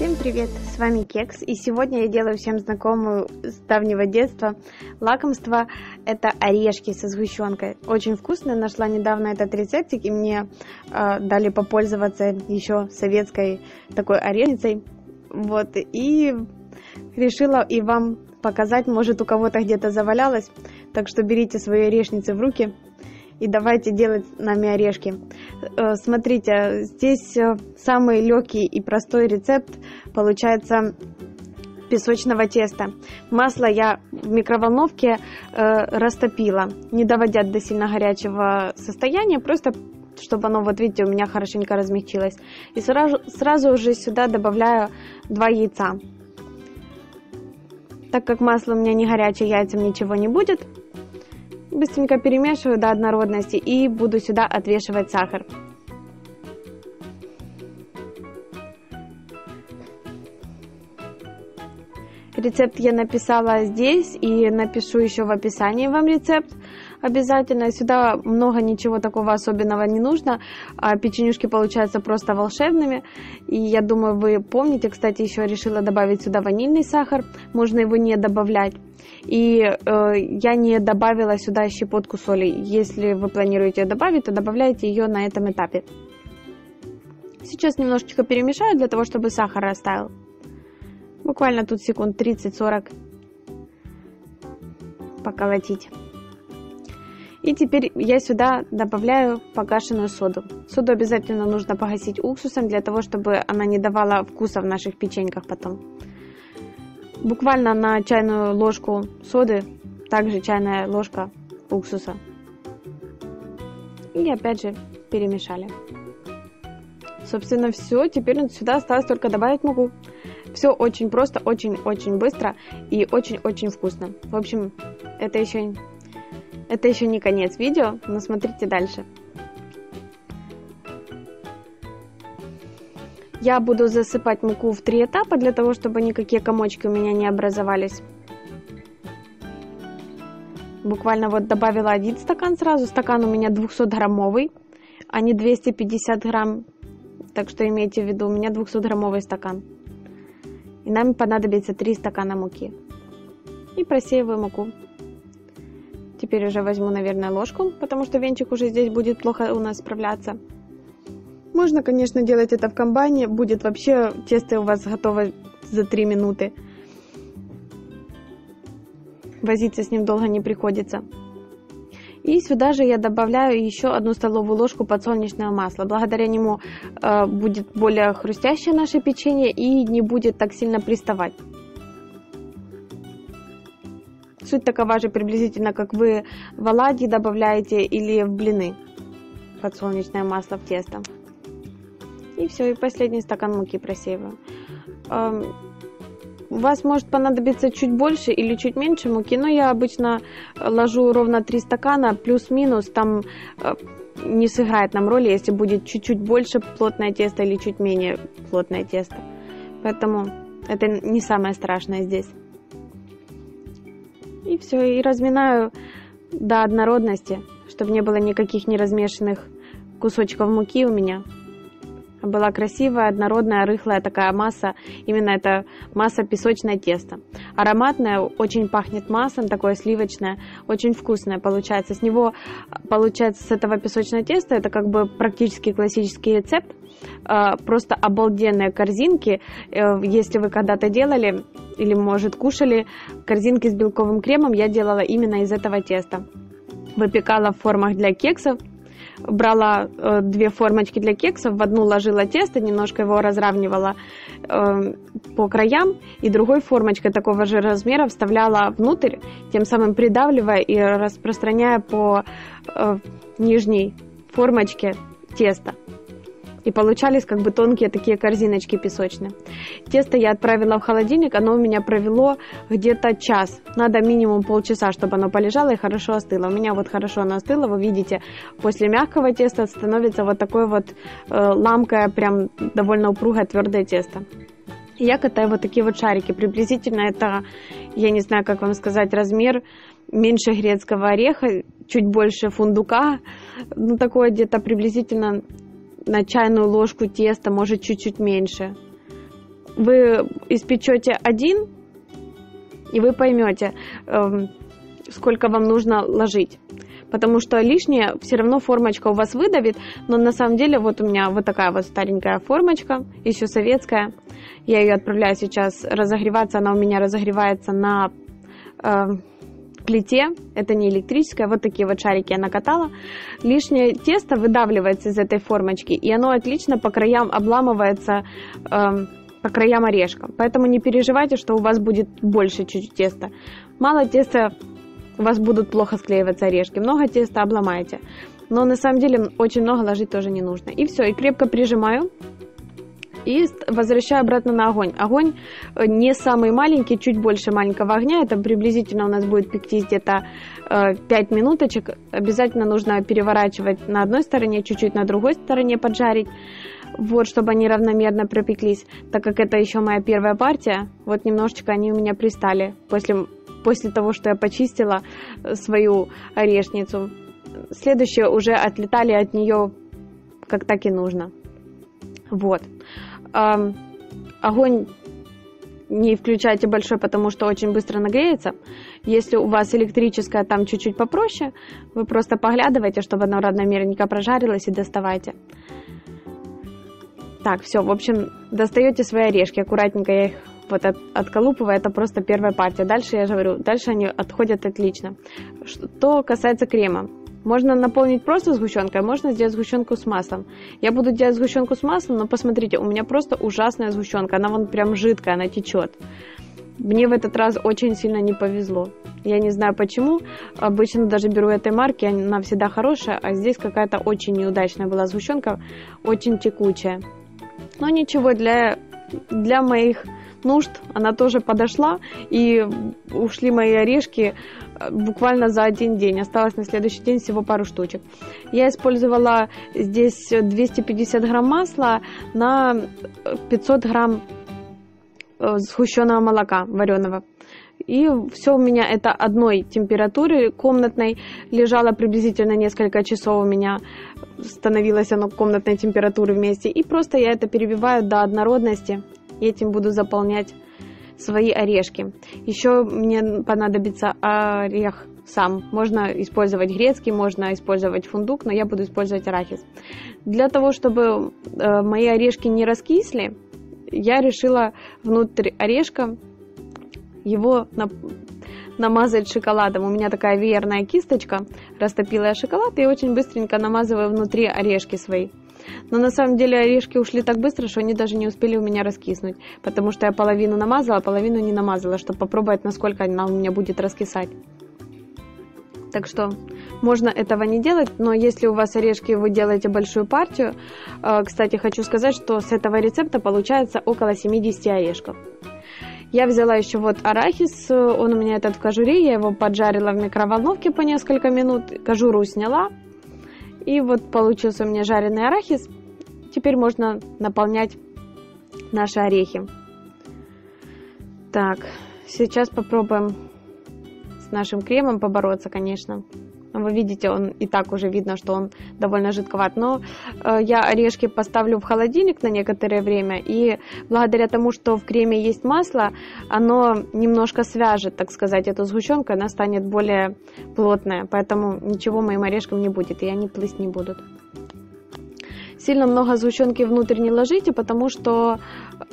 Всем привет! С вами Кекс, и сегодня я делаю всем знакомую с давнего детства лакомство. Это орешки со сгущенкой. Очень вкусно, нашла недавно этот рецептик, и мне э, дали попользоваться еще советской такой орешницей. Вот, и решила и вам показать, может у кого-то где-то завалялось. Так что берите свои орешницы в руки и давайте делать нами орешки. Э, смотрите, здесь э, самый легкий и простой рецепт получается песочного теста. Масло я в микроволновке э, растопила, не доводя до сильно горячего состояния, просто чтобы оно, вот видите, у меня хорошенько размягчилось. И сразу, сразу же сюда добавляю два яйца. Так как масло у меня не горячее, яйцам ничего не будет, быстренько перемешиваю до однородности и буду сюда отвешивать сахар. Рецепт я написала здесь и напишу еще в описании вам рецепт обязательно. Сюда много ничего такого особенного не нужно. А печенюшки получаются просто волшебными. И я думаю, вы помните, кстати, еще решила добавить сюда ванильный сахар. Можно его не добавлять. И э, я не добавила сюда щепотку соли. Если вы планируете добавить, то добавляйте ее на этом этапе. Сейчас немножечко перемешаю для того, чтобы сахар растаял. Буквально тут секунд 30-40 поколотить. И теперь я сюда добавляю погашенную соду. Соду обязательно нужно погасить уксусом, для того, чтобы она не давала вкуса в наших печеньках потом. Буквально на чайную ложку соды, также чайная ложка уксуса. И опять же перемешали. Собственно, все. Теперь сюда осталось только добавить муку. Все очень просто, очень-очень быстро и очень-очень вкусно. В общем, это еще это еще не конец видео, но смотрите дальше. Я буду засыпать муку в три этапа, для того, чтобы никакие комочки у меня не образовались. Буквально вот добавила один стакан сразу. Стакан у меня 200-граммовый, а не 250 грамм. Так что имейте в виду, у меня 200-граммовый стакан. И нам понадобится 3 стакана муки. И просеиваю муку. Теперь уже возьму, наверное, ложку, потому что венчик уже здесь будет плохо у нас справляться. Можно, конечно, делать это в комбайне, будет вообще тесто у вас готово за 3 минуты. Возиться с ним долго не приходится. И сюда же я добавляю еще одну столовую ложку подсолнечного масла. Благодаря нему э, будет более хрустящее наше печенье и не будет так сильно приставать. Суть такова же приблизительно, как вы в оладьи добавляете или в блины подсолнечное масло в тесто. И все, и последний стакан муки просеиваю. У вас может понадобиться чуть больше или чуть меньше муки, но я обычно ложу ровно 3 стакана, плюс-минус, там э, не сыграет нам роли, если будет чуть-чуть больше плотное тесто или чуть менее плотное тесто. Поэтому это не самое страшное здесь. И все, и разминаю до однородности, чтобы не было никаких неразмешанных кусочков муки у меня. Была красивая, однородная, рыхлая такая масса. Именно это масса песочное тесто. Ароматная, очень пахнет маслом, такое сливочное, очень вкусное получается. С него, получается, с этого песочного теста, это как бы практически классический рецепт. А, просто обалденные корзинки. Э, если вы когда-то делали или, может, кушали корзинки с белковым кремом, я делала именно из этого теста. Выпекала в формах для кексов, брала э, две формочки для кексов, в одну ложила тесто, немножко его разравнивала э, по краям, и другой формочкой такого же размера вставляла внутрь, тем самым придавливая и распространяя по э, нижней формочке теста и получались как бы тонкие такие корзиночки песочные. Тесто я отправила в холодильник, оно у меня провело где-то час. Надо минимум полчаса, чтобы оно полежало и хорошо остыло. У меня вот хорошо оно остыло, вы видите, после мягкого теста становится вот такое вот э, ламкое, прям довольно упругое твердое тесто. Я катаю вот такие вот шарики. Приблизительно это, я не знаю, как вам сказать, размер меньше грецкого ореха, чуть больше фундука. Ну, такое где-то приблизительно на чайную ложку теста, может чуть-чуть меньше. вы испечете один, и вы поймете, эм, сколько вам нужно ложить. Потому что лишнее все равно формочка у вас выдавит, но на самом деле вот у меня вот такая вот старенькая формочка, еще советская. Я ее отправляю сейчас разогреваться, она у меня разогревается на э, плите, это не электрическая, вот такие вот шарики я накатала. Лишнее тесто выдавливается из этой формочки, и оно отлично по краям обламывается э, по краям орешка. Поэтому не переживайте, что у вас будет больше чуть-чуть теста. Мало теста у вас будут плохо склеиваться орешки. Много теста обломаете. Но на самом деле очень много ложить тоже не нужно. И все, и крепко прижимаю. И возвращаю обратно на огонь. Огонь э, не самый маленький, чуть больше маленького огня. Это приблизительно у нас будет пектись где-то 5 э, минуточек. Обязательно нужно переворачивать на одной стороне, чуть-чуть на другой стороне поджарить. Вот, чтобы они равномерно пропеклись. Так как это еще моя первая партия, вот немножечко они у меня пристали после после того, что я почистила э, свою орешницу. Следующие уже отлетали от нее как так и нужно. Вот. Огонь не включайте большой, потому что очень быстро нагреется. Если у вас электрическая, там чуть-чуть попроще, вы просто поглядывайте, чтобы оно равномерненько прожарилось и доставайте. Так, все, в общем, достаете свои орешки, аккуратненько я их вот от, отколупывая, это просто первая партия. Дальше, я же говорю, дальше они отходят отлично. Что касается крема. Можно наполнить просто сгущенкой, можно сделать сгущенку с маслом. Я буду делать сгущенку с маслом, но посмотрите, у меня просто ужасная сгущенка. Она вон прям жидкая, она течет. Мне в этот раз очень сильно не повезло. Я не знаю почему. Обычно даже беру этой марки, она всегда хорошая, а здесь какая-то очень неудачная была сгущенка, очень текучая. Но ничего, для, для моих нужд она тоже подошла, и ушли мои орешки э, буквально за один день. Осталось на следующий день всего пару штучек. Я использовала здесь 250 грамм масла на 500 грамм э, сгущенного молока вареного. И все у меня это одной температуры комнатной лежало приблизительно несколько часов у меня становилось оно комнатной температуры вместе. И просто я это перебиваю до однородности и этим буду заполнять свои орешки. Еще мне понадобится орех сам. Можно использовать грецкий, можно использовать фундук, но я буду использовать арахис. Для того, чтобы э, мои орешки не раскисли, я решила внутрь орешка его намазать шоколадом. У меня такая веерная кисточка, растопила я шоколад и очень быстренько намазываю внутри орешки свои. Но на самом деле орешки ушли так быстро, что они даже не успели у меня раскиснуть, потому что я половину намазала, а половину не намазала, чтобы попробовать, насколько она у меня будет раскисать. Так что можно этого не делать, но если у вас орешки, вы делаете большую партию, э, кстати, хочу сказать, что с этого рецепта получается около 70 орешков. Я взяла еще вот арахис, он у меня этот в кожуре, я его поджарила в микроволновке по несколько минут, кожуру сняла, и вот получился у меня жареный арахис. Теперь можно наполнять наши орехи. Так, сейчас попробуем с нашим кремом побороться, конечно. Вы видите, он и так уже видно, что он довольно жидковат. Но э, я орешки поставлю в холодильник на некоторое время. И благодаря тому, что в креме есть масло, оно немножко свяжет, так сказать, эту сгущенку. Она станет более плотная. Поэтому ничего моим орешкам не будет, и они плыть не будут. Сильно много сгущенки внутрь не ложите, потому что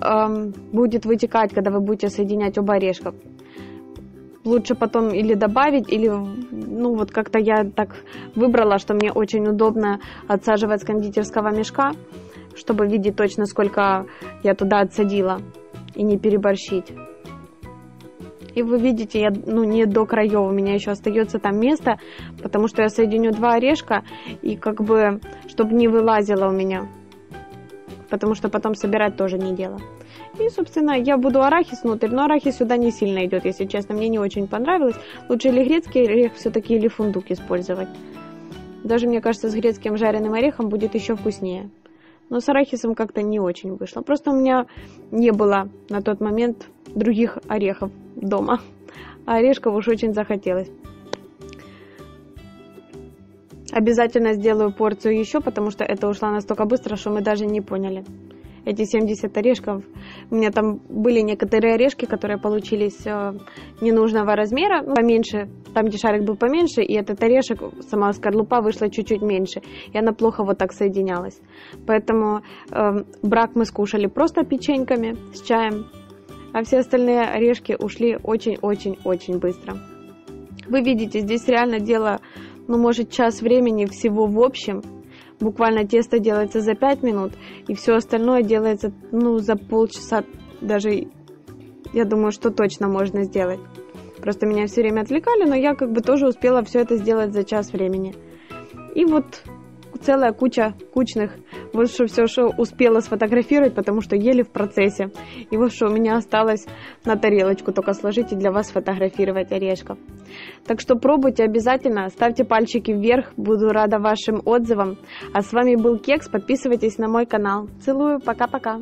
э, будет вытекать, когда вы будете соединять оба орешка лучше потом или добавить, или, ну, вот как-то я так выбрала, что мне очень удобно отсаживать с кондитерского мешка, чтобы видеть точно, сколько я туда отсадила, и не переборщить. И вы видите, я, ну, не до краев, у меня еще остается там место, потому что я соединю два орешка, и как бы, чтобы не вылазило у меня, потому что потом собирать тоже не дело. И, собственно, я буду арахис внутрь, но арахис сюда не сильно идет, если честно. Мне не очень понравилось. Лучше или грецкий орех все-таки, или фундук использовать. Даже, мне кажется, с грецким жареным орехом будет еще вкуснее. Но с арахисом как-то не очень вышло. Просто у меня не было на тот момент других орехов дома. А орешков уж очень захотелось. Обязательно сделаю порцию еще, потому что это ушло настолько быстро, что мы даже не поняли. Эти 70 орешков. У меня там были некоторые орешки, которые получились э, ненужного размера, ну, поменьше, там где шарик был поменьше, и этот орешек, сама скорлупа вышла чуть-чуть меньше, и она плохо вот так соединялась. Поэтому э, брак мы скушали просто печеньками с чаем, а все остальные орешки ушли очень-очень-очень быстро. Вы видите, здесь реально дело, ну, может, час времени всего в общем. Буквально тесто делается за 5 минут, и все остальное делается, ну, за полчаса. Даже, я думаю, что точно можно сделать. Просто меня все время отвлекали, но я как бы тоже успела все это сделать за час времени. И вот целая куча кучных. Вот что все, что успела сфотографировать, потому что еле в процессе. И вот что у меня осталось на тарелочку только сложить и для вас сфотографировать орешков. Так что пробуйте обязательно, ставьте пальчики вверх, буду рада вашим отзывам. А с вами был Кекс, подписывайтесь на мой канал. Целую, пока-пока.